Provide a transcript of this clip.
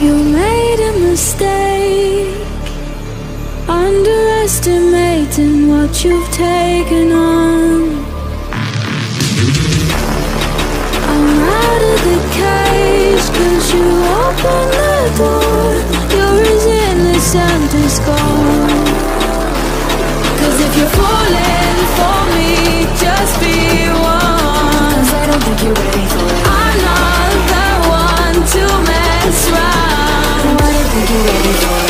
You made a mistake Underestimating what you've taken on. I'm out of the cage Cause you opened the door. You're as innocent as gold. Cause if you're falling for me Just be one. Cause I don't think you're ready for it ready for